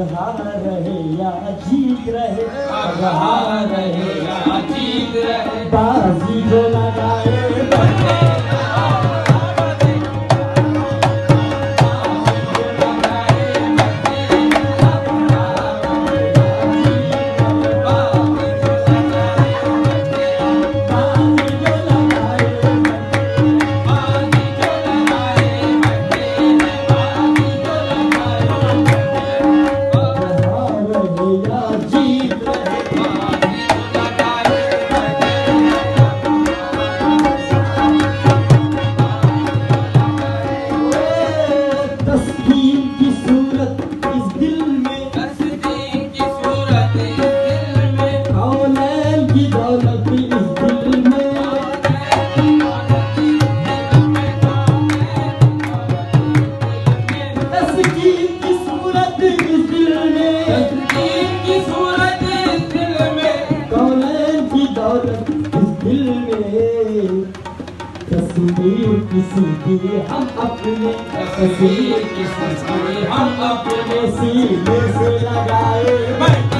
अब रहे या जीत रहे। अब रहे या जीत रहे। बाजी तस्वीर किसी की हम अपने तस्वीर किसी हम अपने सीने से लगाए